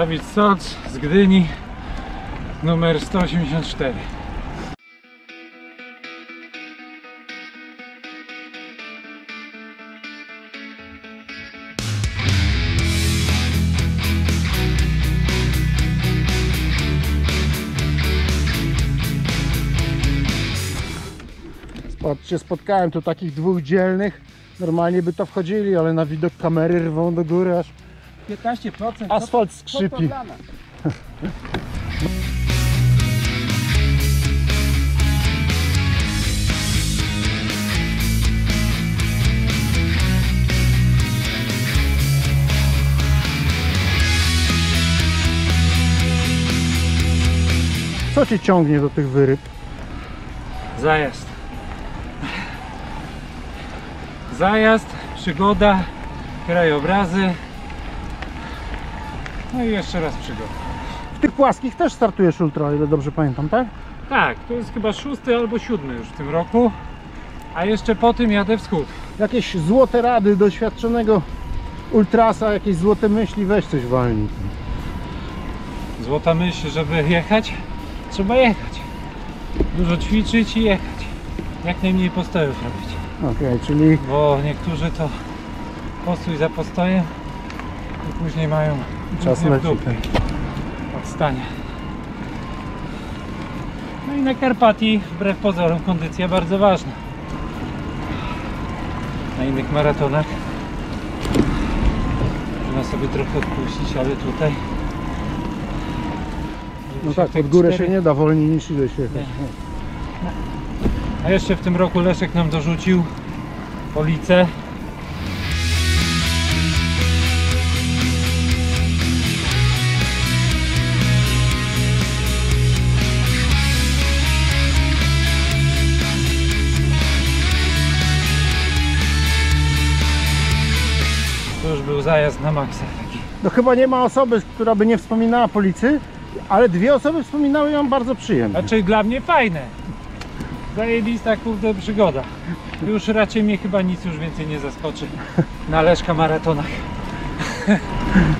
Dawid Soc z Gdyni numer 184. Patrzcie, spotkałem tu takich dwóch dzielnych. Normalnie by to wchodzili, ale na widok kamery rwą do góry aż 15%. asfalt skrzypi. Co cię ciągnie do tych wyryb? Zajazd. Zajazd, przygoda, krajobrazy. No i jeszcze raz przygoda. W tych płaskich też startujesz ultra, o ile dobrze pamiętam, tak? Tak, to jest chyba szósty albo siódmy już w tym roku. A jeszcze po tym jadę wschód. Jakieś złote rady doświadczonego ultrasa, jakieś złote myśli, weź coś walnij. Złota myśl, żeby jechać, trzeba jechać. Dużo ćwiczyć i jechać. Jak najmniej postojów robić. Okej, czyli Bo niektórzy to postój za postojem i później mają czas głównie w leci. dupie od stania. No i na Karpatii wbrew pozorom kondycja bardzo ważna. Na innych maratonach można sobie trochę odpuścić, ale tutaj No tak, pod górę się nie da wolniej niż ileś jechać. A jeszcze w tym roku Leszek nam dorzucił policę. Zajazd na maksa taki. No chyba nie ma osoby, która by nie wspominała policji, ale dwie osoby wspominały ją bardzo przyjemnie. Znaczy dla mnie fajne. Zajebista kurde przygoda. Już raczej mnie chyba nic już więcej nie zaskoczy na Leszka maratonach.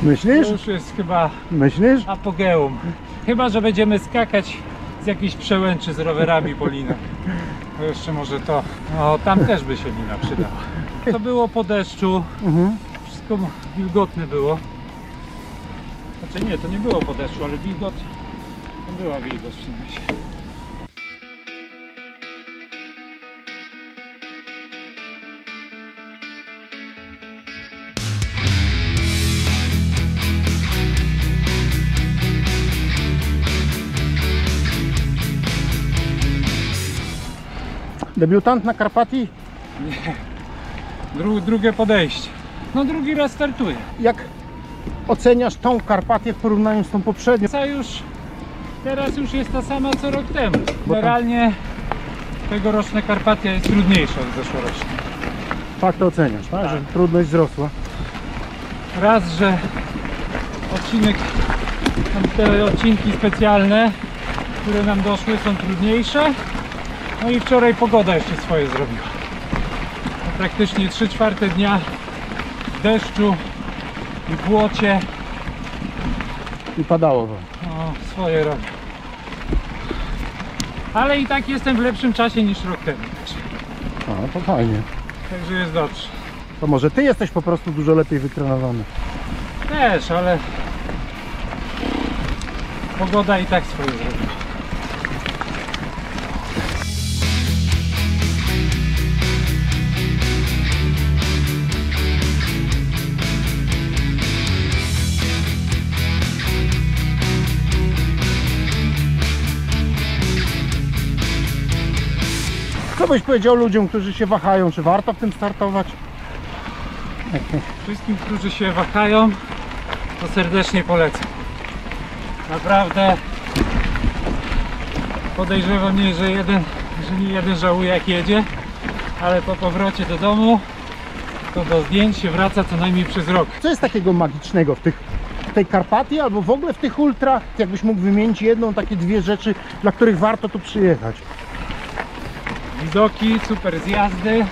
Myślisz? To już jest chyba Myślisz? apogeum. Chyba, że będziemy skakać z jakiejś przełęczy z rowerami po linach. To jeszcze może to. No tam też by się lina przydała. To było po deszczu. Mhm. Wszystko wilgotne było. Znaczy nie, to nie było po deszczu, ale wilgot. To była wilgoć lesie. Debiutant na Karpatii? Dru, drugie podejście. No drugi raz startuję. Jak oceniasz tą Karpatię w porównaniu z tą poprzednią? Już teraz już jest ta sama co rok temu. Generalnie tegoroczna Karpatia jest trudniejsza od zeszłorocznej. Tak to oceniasz, tak? Tak. Że trudność wzrosła. Raz, że odcinek, te odcinki specjalne, które nam doszły są trudniejsze. No i wczoraj pogoda jeszcze swoje zrobiła. Praktycznie 3 czwarte dnia w deszczu i w błocie I padało wam. no, swoje robi. Ale i tak jestem w lepszym czasie niż rok temu. A, to fajnie. także jest dobrze. To może ty jesteś po prostu dużo lepiej wytrenowany. Też, ale pogoda i tak swoje zrobiła. Byś powiedział ludziom, którzy się wahają, czy warto w tym startować? Wszystkim, którzy się wahają, to serdecznie polecam. Naprawdę podejrzewam nie, że jeden, że nie jeden żałuje jak jedzie, ale po powrocie do domu to do zdjęć się wraca co najmniej przez rok. Co jest takiego magicznego w, tych, w tej Karpatii albo w ogóle w tych ultra? Jakbyś mógł wymienić jedną, takie dwie rzeczy, dla których warto tu przyjechać. Widoki, super zjazdy.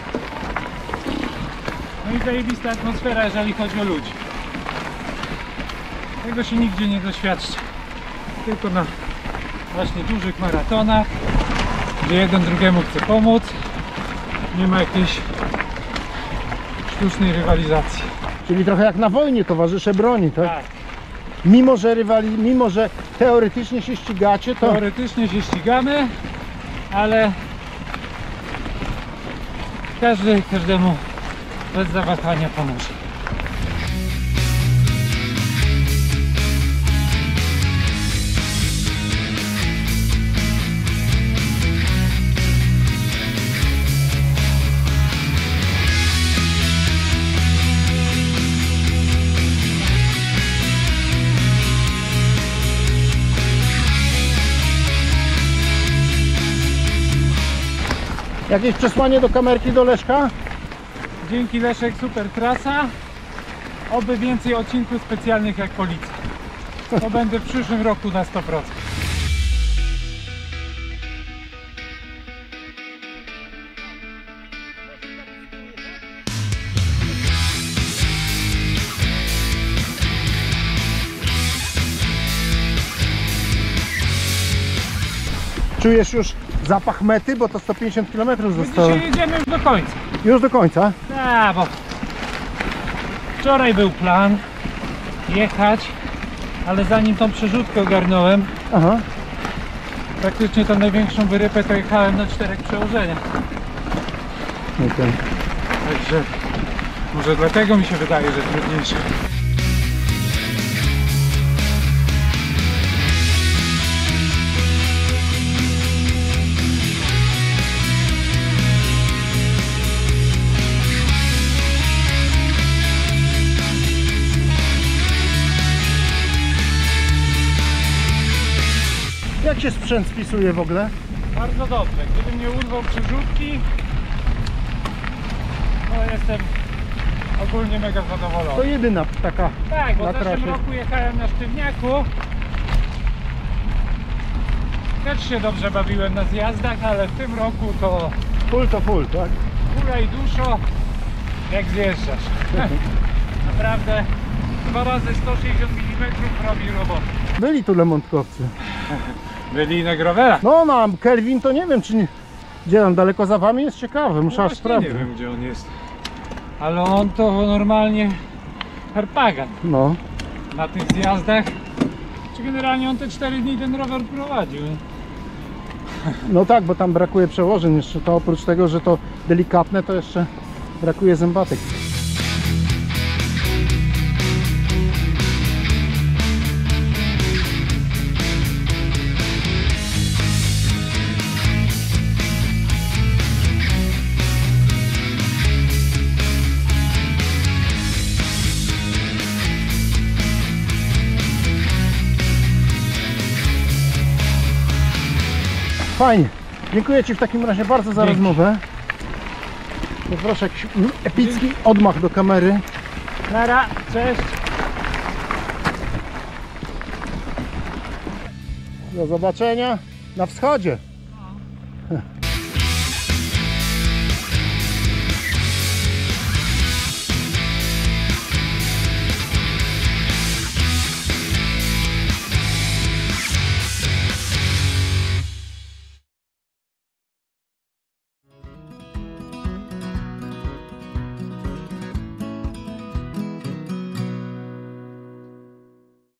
No i zajebista atmosfera, jeżeli chodzi o ludzi. Tego się nigdzie nie doświadczy. Tylko na właśnie dużych maratonach, gdzie jeden drugiemu chce pomóc. Nie ma jakiejś sztucznej rywalizacji. Czyli trochę jak na wojnie towarzysze broni, tak? Tak. Mimo, że rywali, mimo, że teoretycznie się ścigacie, to Teoretycznie się ścigamy, ale każdy każdemu bez zawahania pomoże. Jakieś przesłanie do kamerki do Leszka? Dzięki Leszek super trasa. Oby więcej odcinków specjalnych jak policja. To będę w przyszłym roku na 100%. Czujesz już zapach mety, bo to 150 km My zostało. dzisiaj jedziemy już do końca. Już do końca? A, bo wczoraj był plan jechać, ale zanim tą przerzutkę ogarnąłem, Aha. praktycznie tą największą wyrypę to jechałem na czterech przełożeniach. okej. Także może dlatego mi się wydaje, że trudniejsze. Jak się sprzęt spisuje w ogóle? Bardzo dobrze. Gdybym nie urwał przerzutki, to jestem ogólnie mega To zadowolony. jedyna taka Tak, bo na w zeszłym trasie. roku jechałem na sztywniaku. Też się dobrze bawiłem na zjazdach, ale w tym roku to full to full, tak? góra i duszo jak zjeżdżasz. Naprawdę dwa razy 160 mm robi robotę. Byli tu lemontkowcy. Byli na Grovela. No nam Kelvin to nie wiem czy nie, gdzie tam daleko za wami jest ciekawe, muszę aż Właśnie sprawdzić. Nie wiem gdzie on jest. Ale on to normalnie harpagan No. na tych zjazdach. Czy generalnie on te 4 dni ten rower prowadził. no tak, bo tam brakuje przełożeń jeszcze to oprócz tego, że to delikatne to jeszcze brakuje zębatek. Fajnie. Dziękuję Ci w takim razie bardzo za Dzięki. rozmowę. Poproszę jakiś mm, epicki odmach do kamery. Nara, cześć. Do zobaczenia na wschodzie.